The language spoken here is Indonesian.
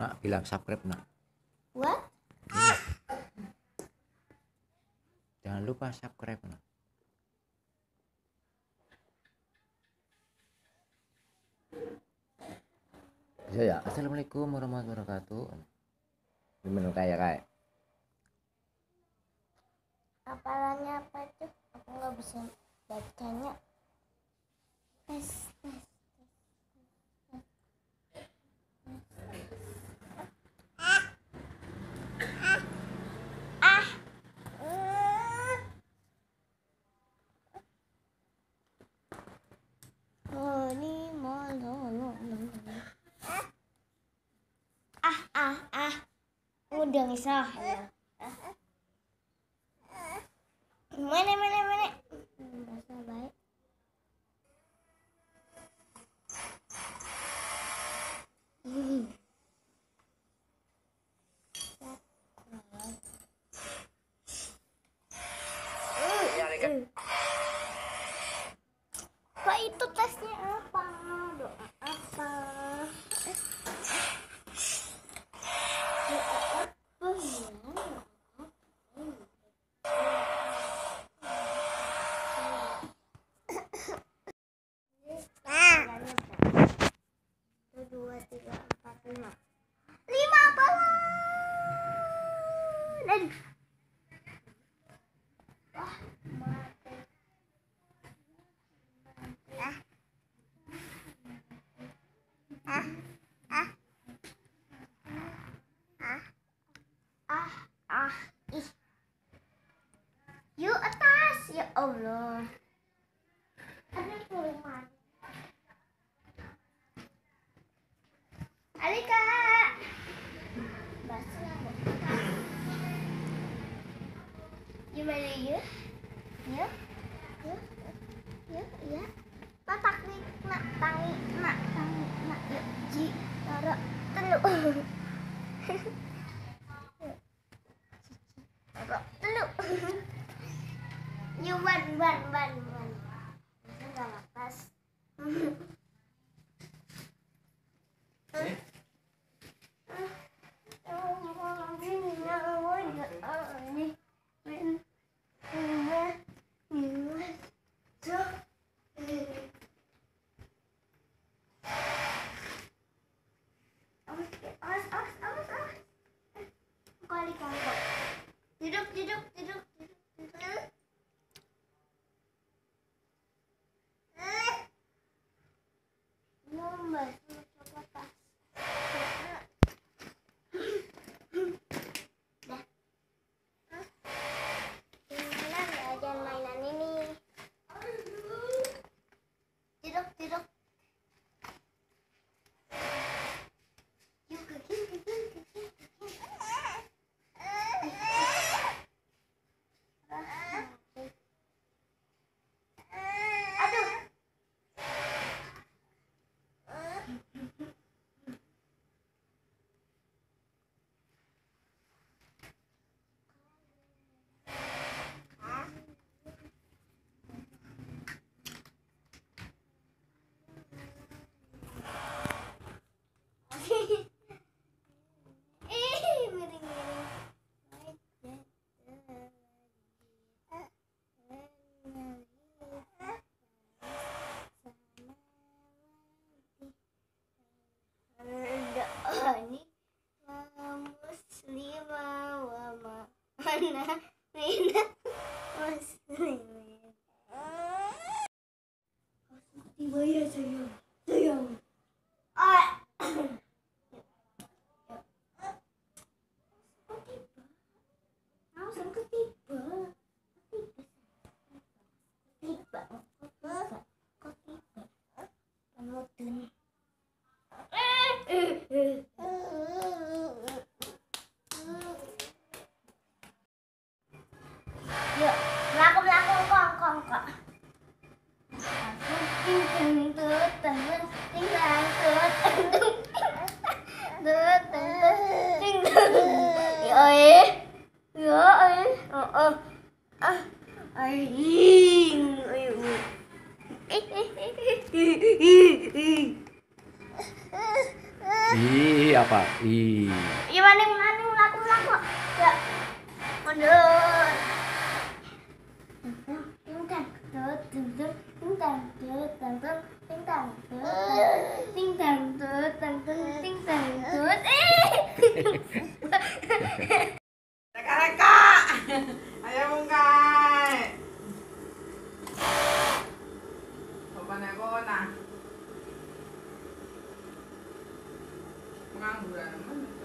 nak bilang subscribe nak What? jangan lupa subscribe nak bisa ya assalamualaikum warahmatullahi wabarakatuh gimana kayak kayak Apalannya apa itu? Aku nggak bisa bacanya. Tes, Udah ngisah. Mana, mana, Allah. Basuh aku. Gimana? Yuk. Yuk. Yuk, ya. Tatak nih, nak tangi, nak tangi, nak yuk. Ji, taro, telu. Taro. Yuk, ban, ban, ban. Enggak lepas. Duduk, duduk, duduk. Duduk, んなみんな面白い。ね今よよ Aing, eh eh eh eh eh eh Ih, apa? Ih. Iya maning maning laku laku. Ya. Mundur. 아야 뭔가 저번에 보나 뭔가 그러는 건좀